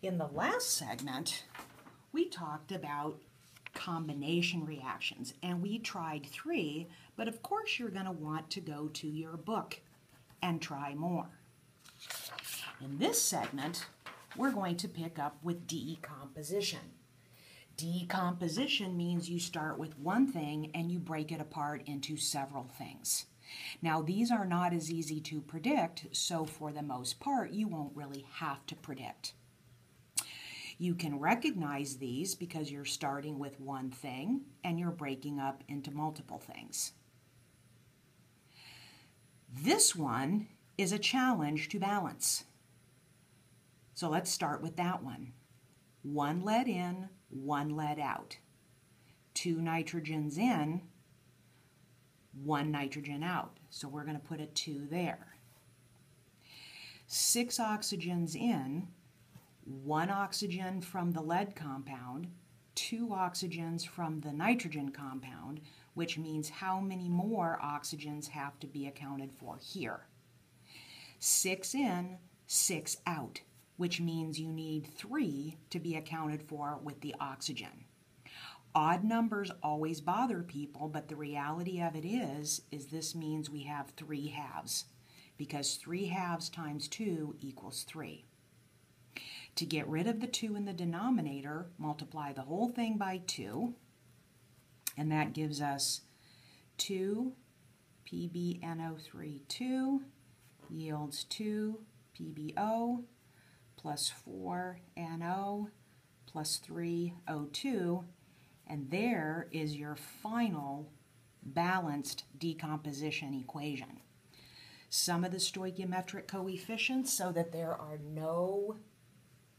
In the last segment, we talked about combination reactions, and we tried three, but of course you're going to want to go to your book and try more. In this segment, we're going to pick up with decomposition. Decomposition means you start with one thing and you break it apart into several things. Now, these are not as easy to predict, so for the most part, you won't really have to predict. You can recognize these because you're starting with one thing and you're breaking up into multiple things. This one is a challenge to balance. So let's start with that one. One lead in, one lead out. Two nitrogens in, one nitrogen out. So we're going to put a 2 there. Six oxygens in, one oxygen from the lead compound, two oxygens from the nitrogen compound, which means how many more oxygens have to be accounted for here. Six in, six out, which means you need three to be accounted for with the oxygen. Odd numbers always bother people, but the reality of it is, is this means we have three halves because three halves times two equals three. To get rid of the 2 in the denominator, multiply the whole thing by 2, and that gives us 2 PbNO3 yields 2 PbO plus 4 NO plus 3 O2, and there is your final balanced decomposition equation. Sum of the stoichiometric coefficients so that there are no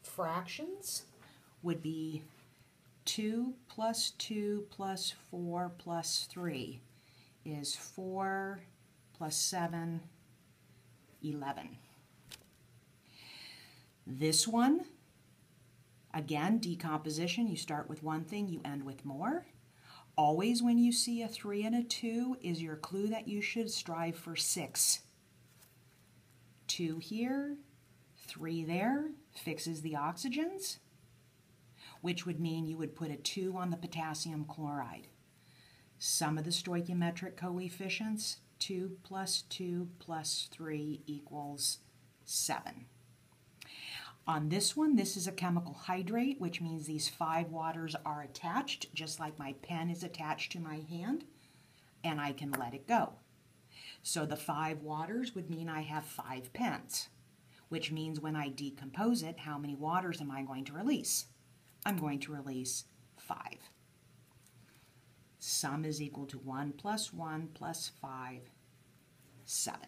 fractions would be 2 plus 2 plus 4 plus 3 is 4 plus 7, 11. This one, again, decomposition, you start with one thing, you end with more. Always when you see a 3 and a 2 is your clue that you should strive for 6. 2 here, 3 there, fixes the oxygens, which would mean you would put a 2 on the potassium chloride. Sum of the stoichiometric coefficients, 2 plus 2 plus 3 equals 7. On this one, this is a chemical hydrate, which means these five waters are attached, just like my pen is attached to my hand, and I can let it go. So the five waters would mean I have five pens which means when I decompose it, how many waters am I going to release? I'm going to release 5. Sum is equal to 1 plus 1 plus 5, 7.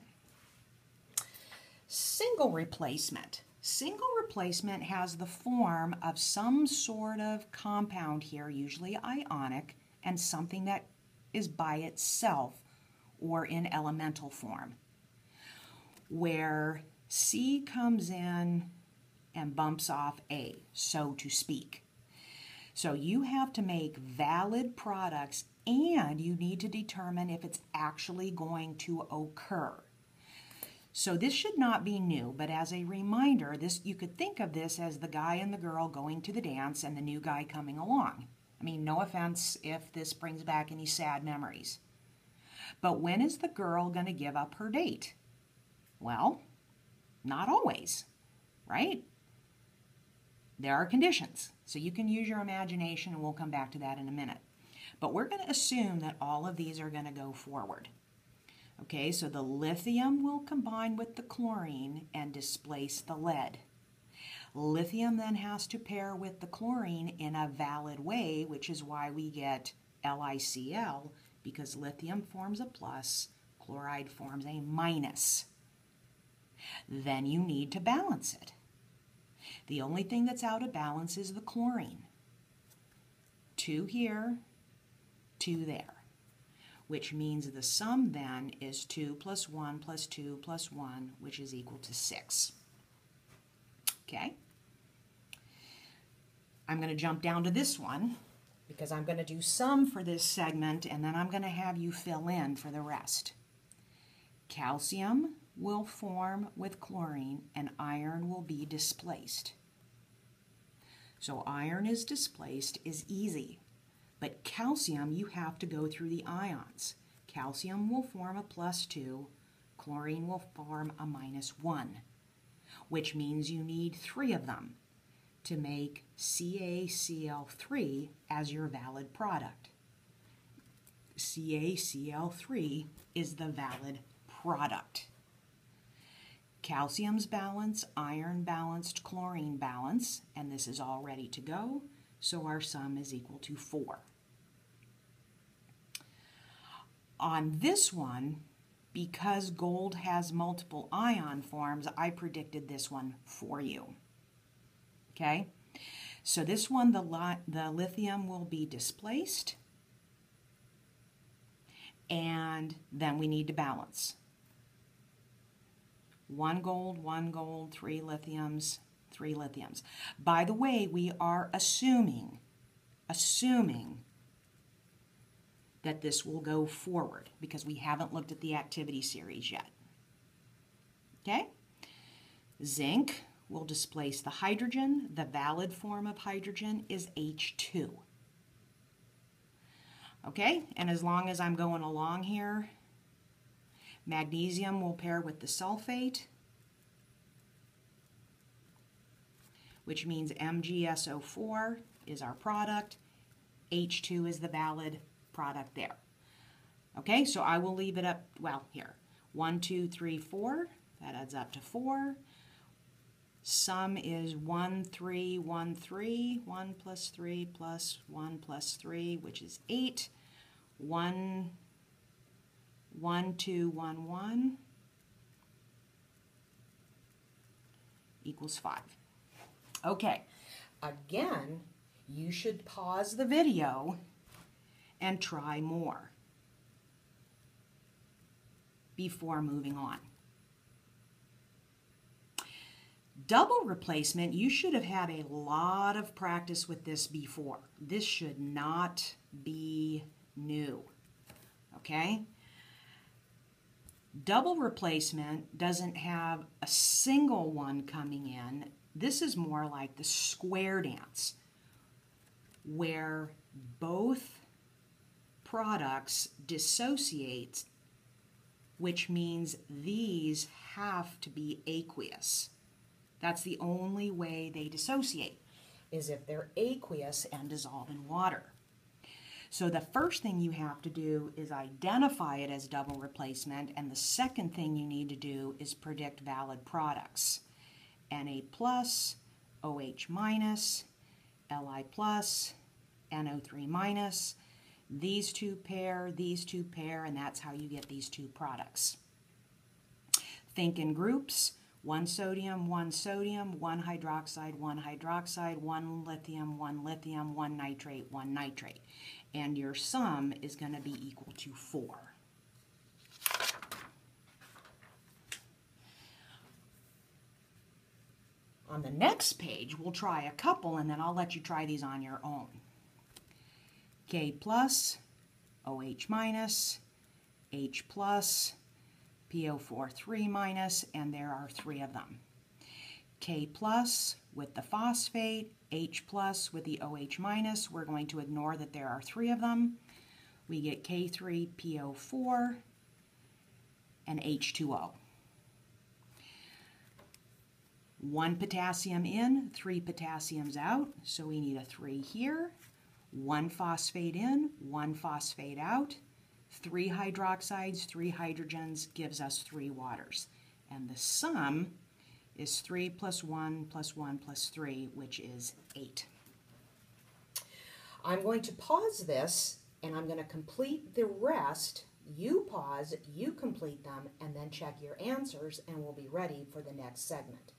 Single replacement. Single replacement has the form of some sort of compound here, usually ionic, and something that is by itself or in elemental form, where C comes in and bumps off A, so to speak. So you have to make valid products and you need to determine if it's actually going to occur. So this should not be new, but as a reminder, this you could think of this as the guy and the girl going to the dance and the new guy coming along. I mean, no offense if this brings back any sad memories. But when is the girl going to give up her date? Well, not always, right? There are conditions, so you can use your imagination, and we'll come back to that in a minute. But we're going to assume that all of these are going to go forward. Okay, so the lithium will combine with the chlorine and displace the lead. Lithium then has to pair with the chlorine in a valid way, which is why we get LiCl, because lithium forms a plus, chloride forms a minus then you need to balance it. The only thing that's out of balance is the chlorine. Two here, two there, which means the sum then is 2 plus 1 plus 2 plus 1, which is equal to 6. Okay? I'm going to jump down to this one because I'm going to do some for this segment and then I'm going to have you fill in for the rest. Calcium will form with chlorine and iron will be displaced. So iron is displaced is easy. But calcium, you have to go through the ions. Calcium will form a plus 2, chlorine will form a minus 1, which means you need three of them to make CaCl3 as your valid product. CaCl3 is the valid product. Calcium's balance, iron balanced, chlorine balance, and this is all ready to go, so our sum is equal to 4. On this one, because gold has multiple ion forms, I predicted this one for you. Okay? So this one, the, li the lithium will be displaced, and then we need to balance. One gold, one gold, three lithiums, three lithiums. By the way, we are assuming, assuming that this will go forward because we haven't looked at the activity series yet. Okay? Zinc will displace the hydrogen. The valid form of hydrogen is H2. Okay, and as long as I'm going along here, magnesium will pair with the sulfate, which means MgSO4 is our product, H2 is the valid product there. Okay, so I will leave it up, well, here. One, two, three, four. That adds up to 4. Sum is 1, 3, 1, 3. 1 plus 3 plus 1 plus 3, which is 8. 1, 1, 2, 1, 1 equals 5. Okay, again, you should pause the video and try more before moving on. Double replacement, you should have had a lot of practice with this before. This should not be new, okay? Double replacement doesn't have a single one coming in. This is more like the square dance, where both products dissociate, which means these have to be aqueous. That's the only way they dissociate, is if they're aqueous and dissolve in water. So the first thing you have to do is identify it as double replacement, and the second thing you need to do is predict valid products. Na plus, OH minus, Li plus, NO3 minus, these two pair, these two pair, and that's how you get these two products. Think in groups, one sodium, one sodium, one hydroxide, one hydroxide, one lithium, one lithium, one nitrate, one nitrate. And your sum is going to be equal to 4. On the next page, we'll try a couple, and then I'll let you try these on your own. K plus, OH minus, H plus, PO4 3 minus, and there are three of them. K plus with the phosphate, H plus with the OH minus. We're going to ignore that there are three of them. We get K3PO4 and H2O. One potassium in, three potassiums out, so we need a three here one phosphate in, one phosphate out, three hydroxides, three hydrogens gives us three waters. And the sum is 3 plus 1 plus 1 plus 3, which is 8. I'm going to pause this, and I'm going to complete the rest. You pause, you complete them, and then check your answers, and we'll be ready for the next segment.